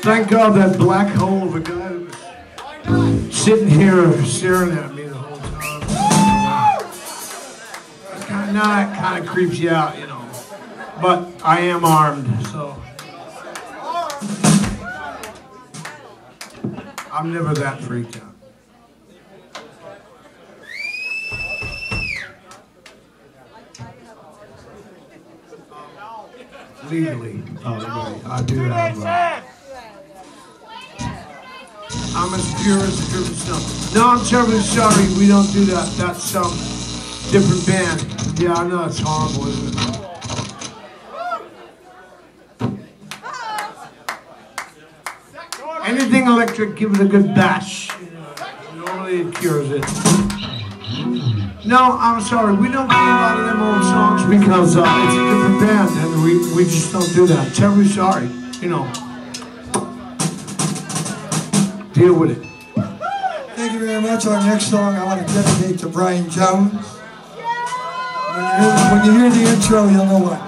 Thank God that black hole of a guy was sitting here staring at me the whole time. Kind of, now that kind of creeps you out, you know. But I am armed, so. I'm never that freaked out. Legally, oh, I do have. Uh, I'm as pure as pure snow. No, I'm terribly sorry. We don't do that. That's some different band. Yeah, I know it's horrible, isn't it? Anything electric, give it a good bash. Normally it cures it. No, I'm sorry. We don't do a lot of them old songs because uh, it's a different band and we, we just don't do that. Terribly sorry. You know. Deal with it. Thank you very much. Our next song I want to dedicate to Brian Jones. When you hear, when you hear the intro, you'll know why.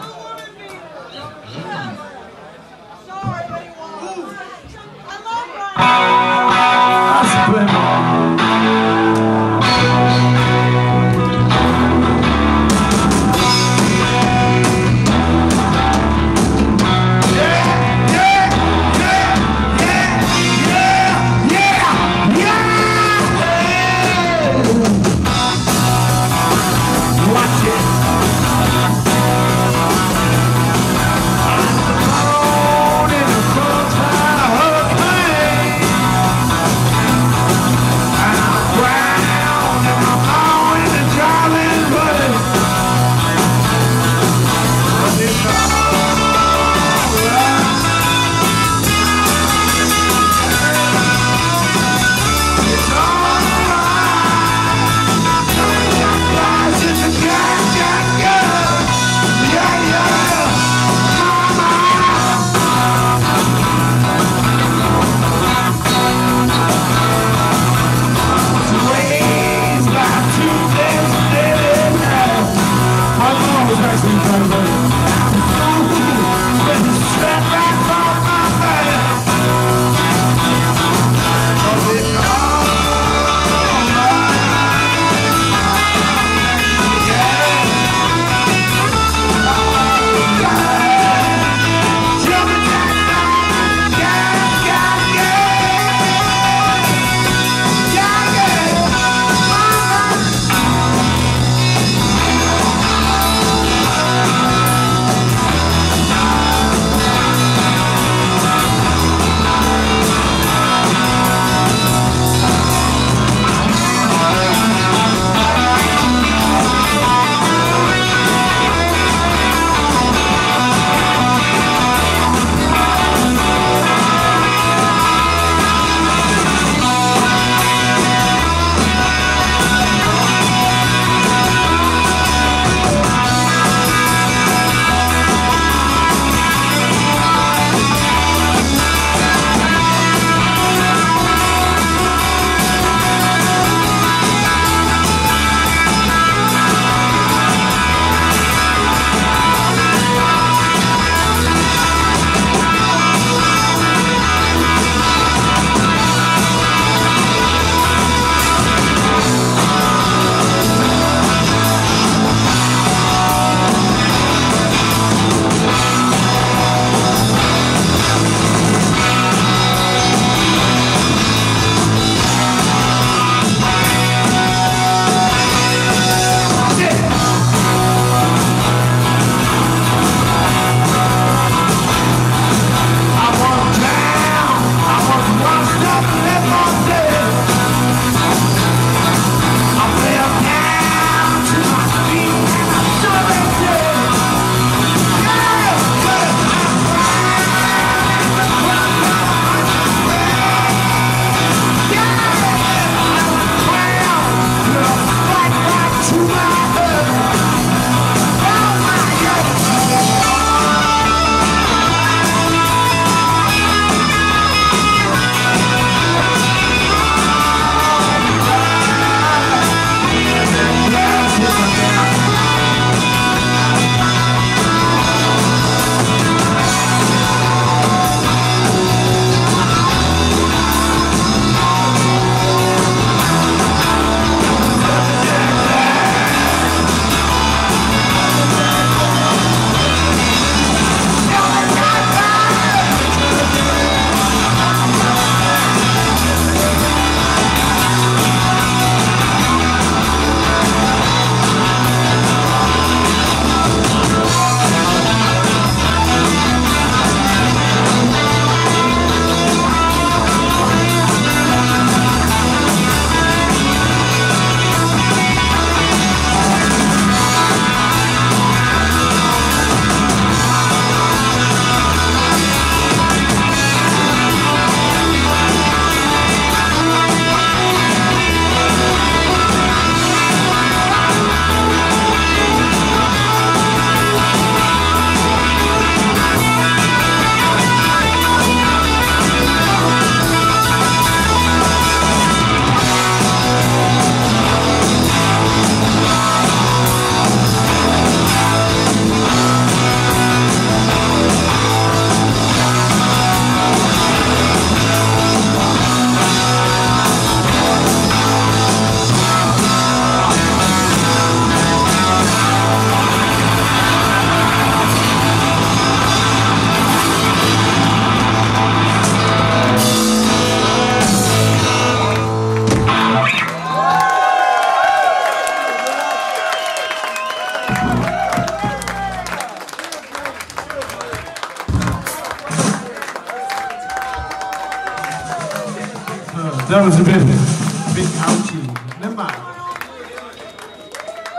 That was a bit, a bit ouchy. Never mind.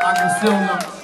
I can still not.